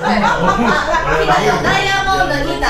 ダイヤモンド来た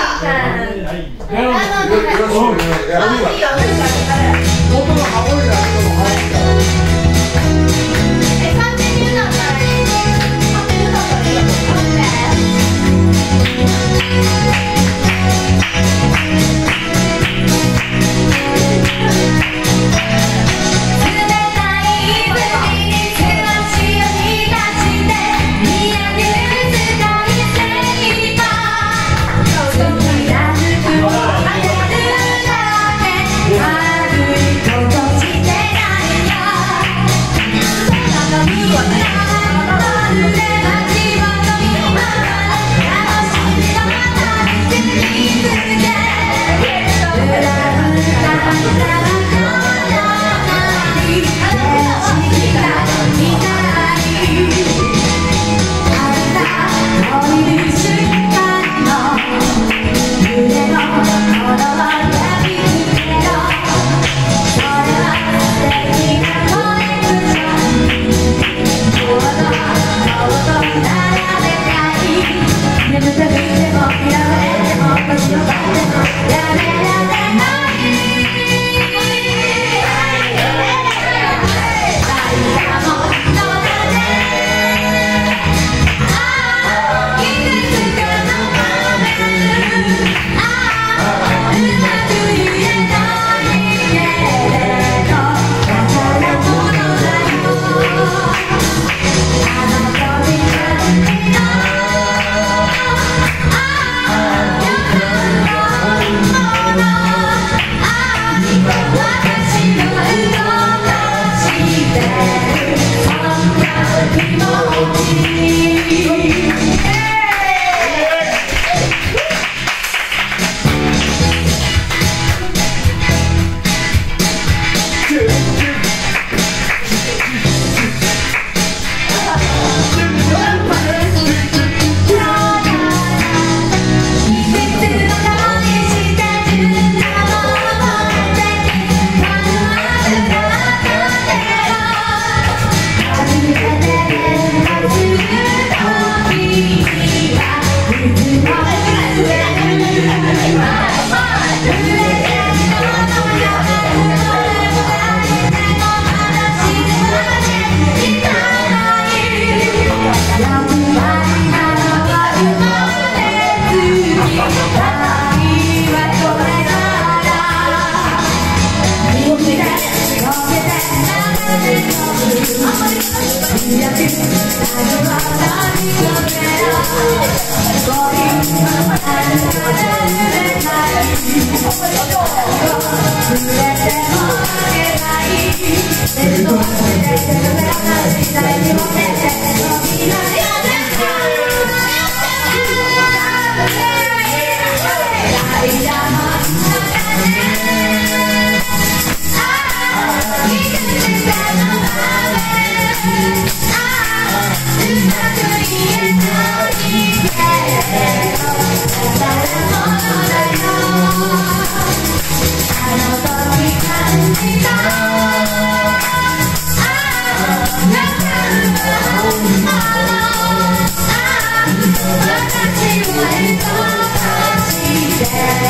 I do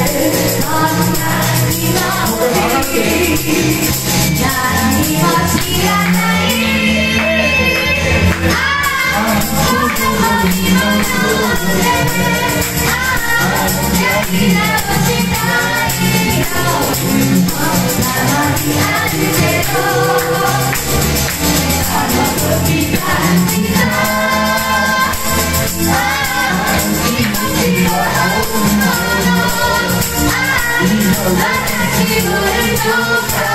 Not me, my Like a cheetah in your face.